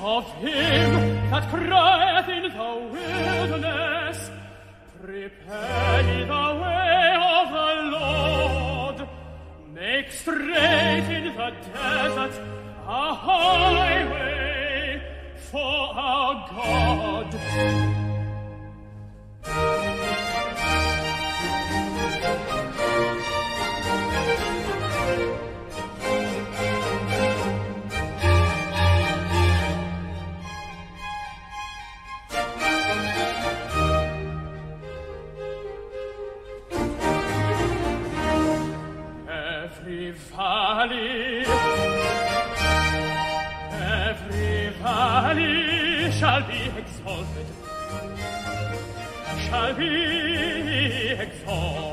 of him that crieth in the wilderness, Prepare the way of the Lord, make straight in the desert a highway for our God. valley, every valley shall be exalted, shall be exalted.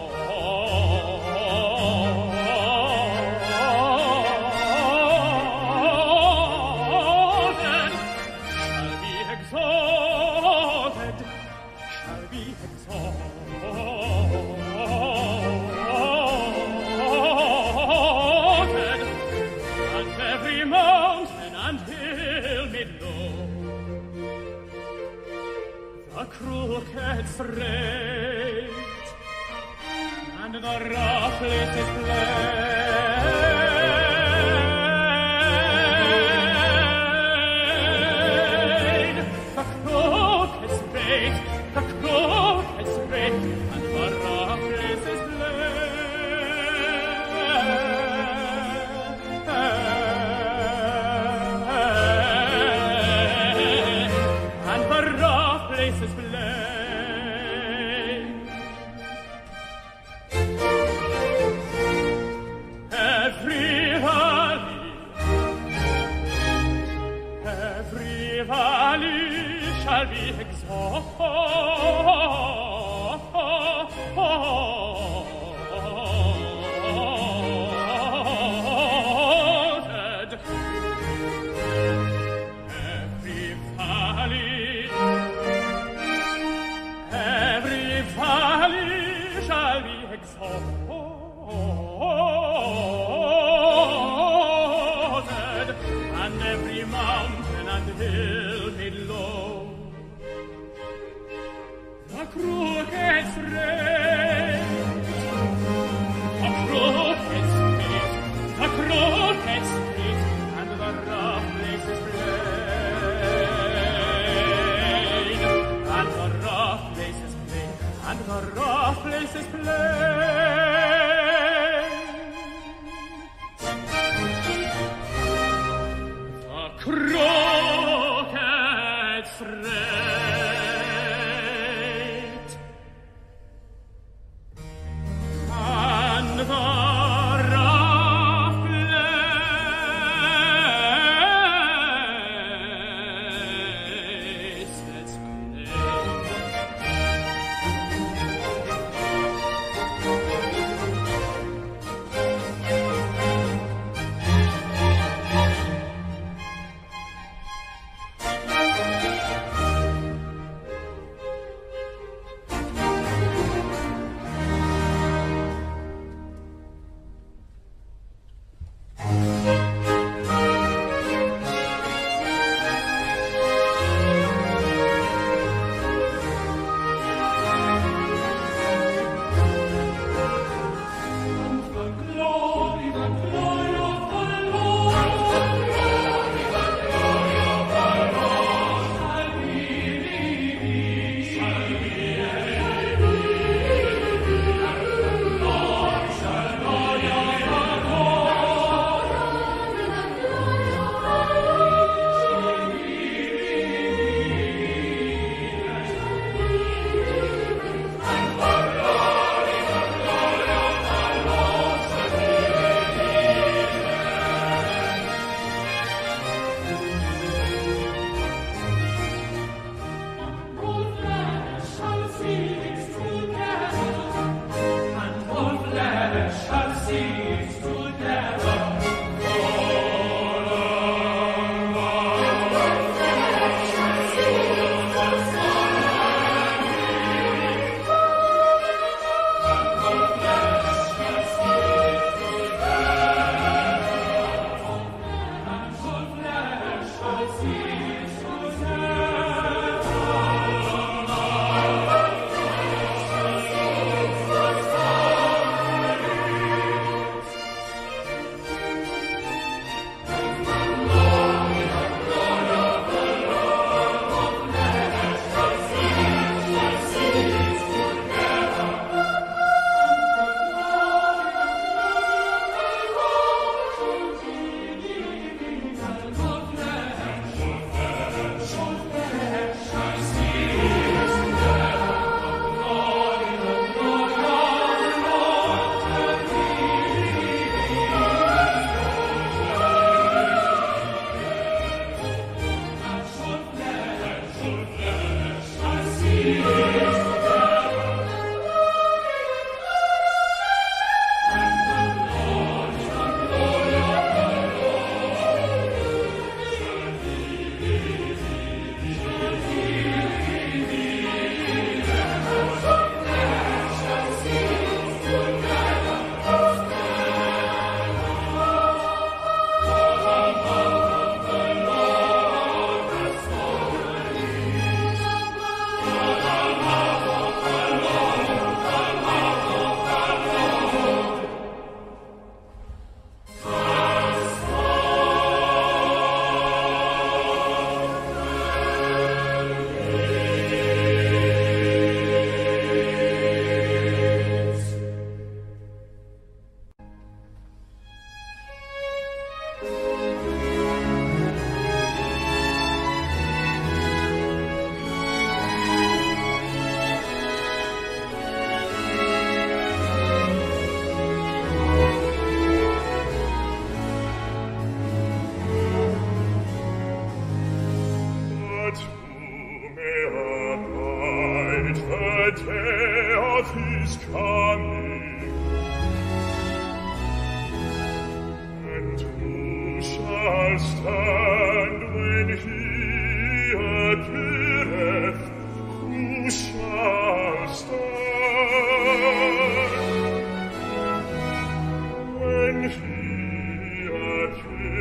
Yeah.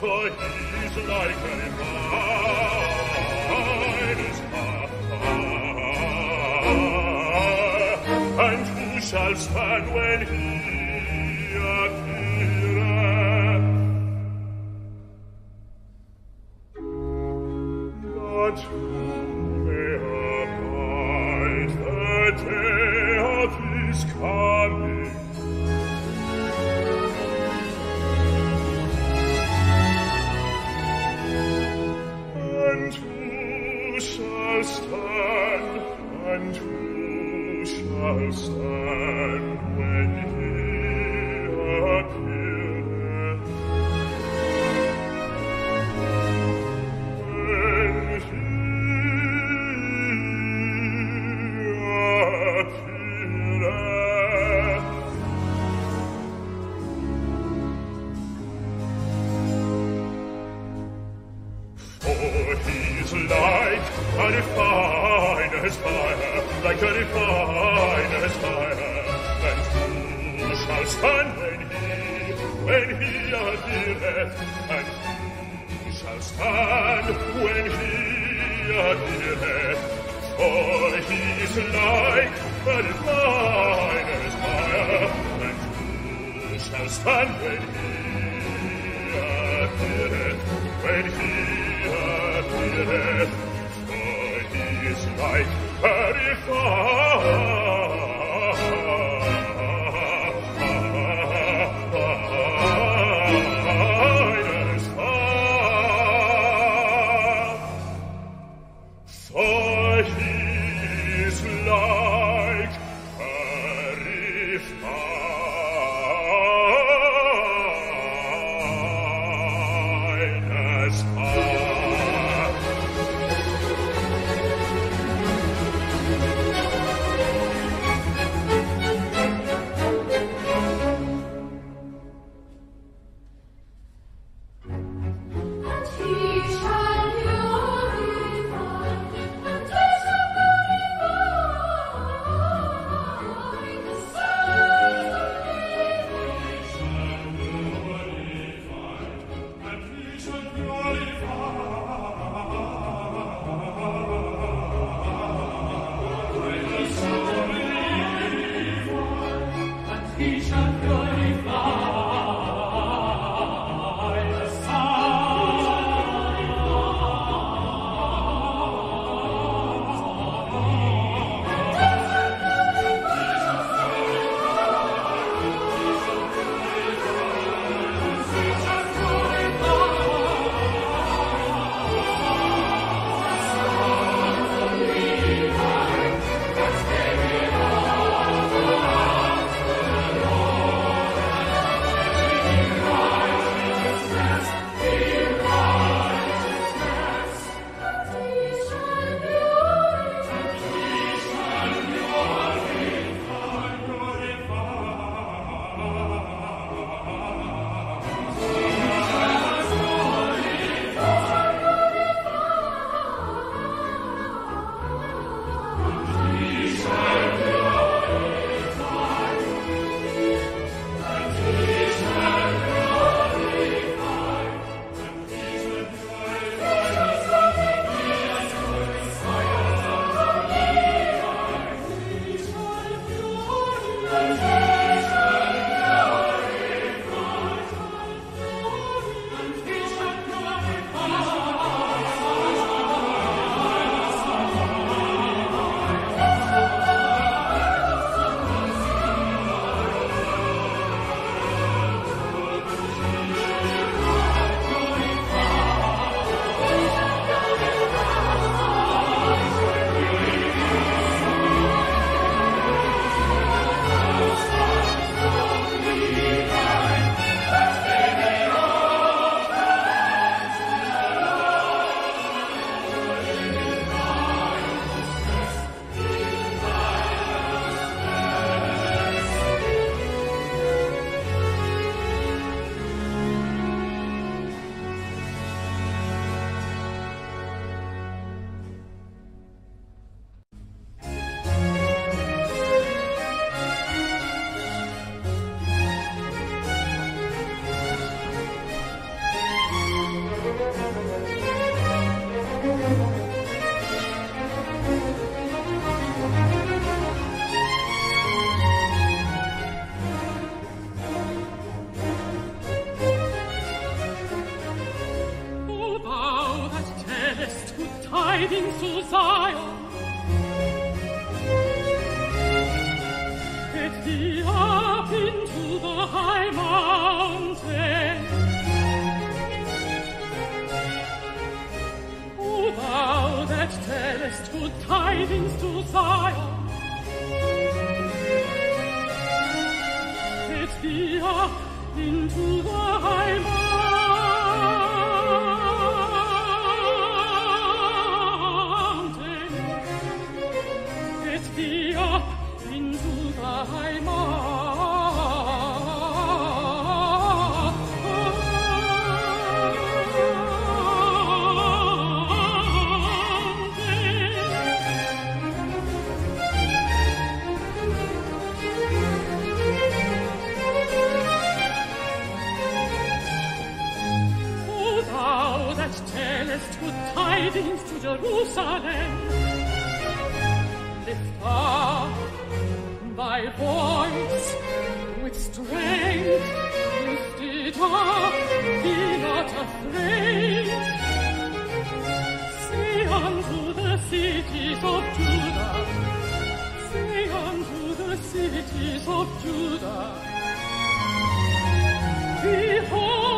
for he's like a mighty star. And who shall stand when he And when he appeareth, when he appeareth, for his life terrified, into 吗 to Jerusalem. Lift up thy voice with strength. Lift it up, be not afraid. Say unto the cities of Judah, say unto the cities of Judah, Behold,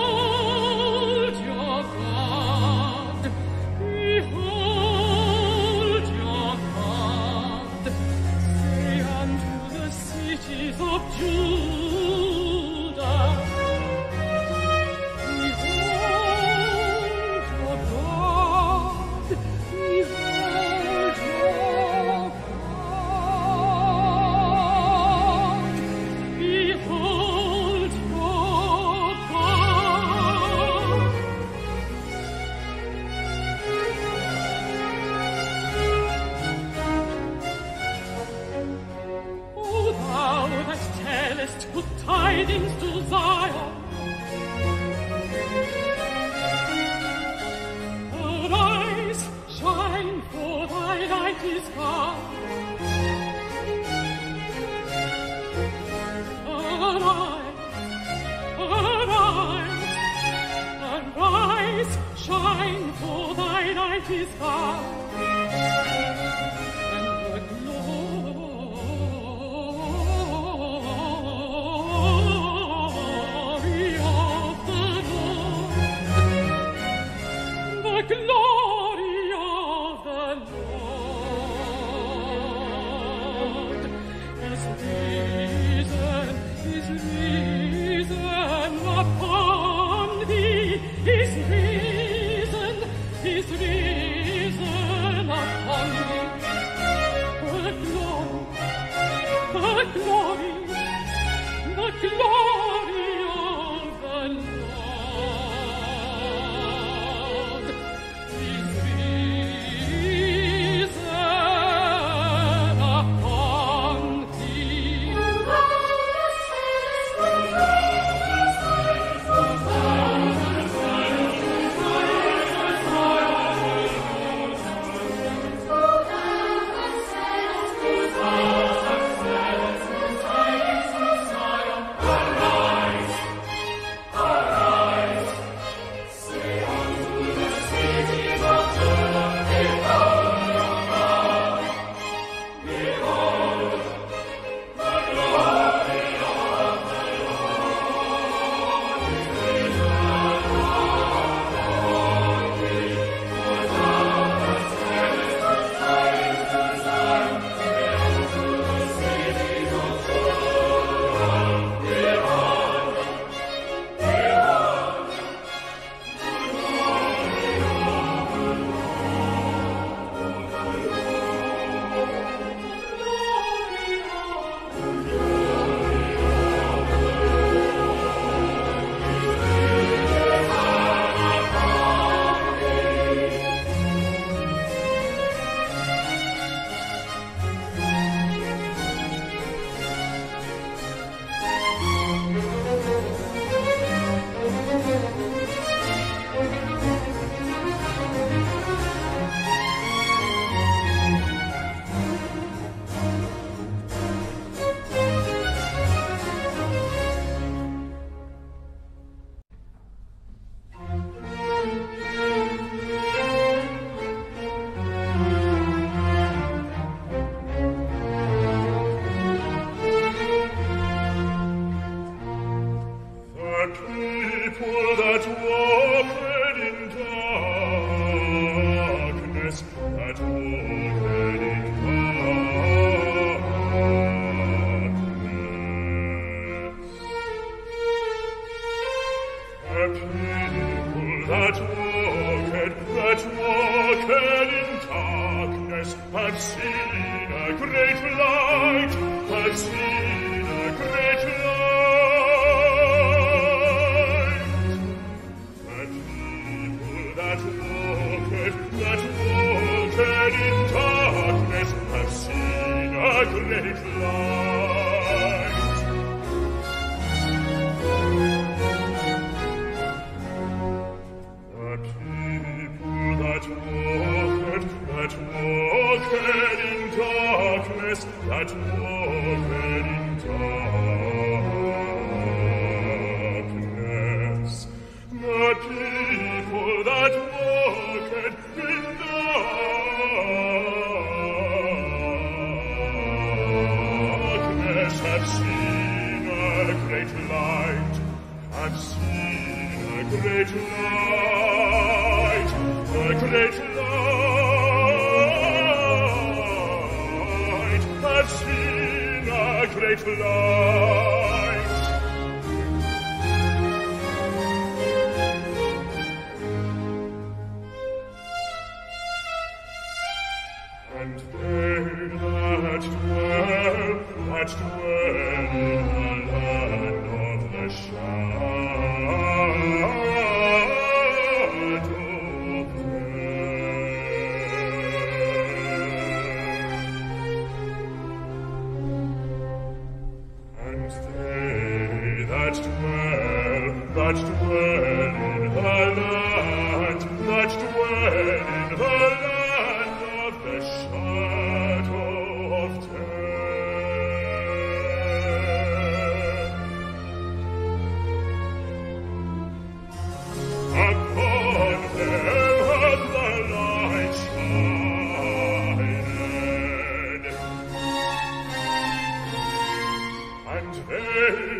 they fly.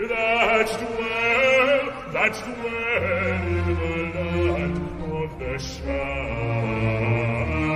that dwell in the land of the shadow.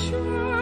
雪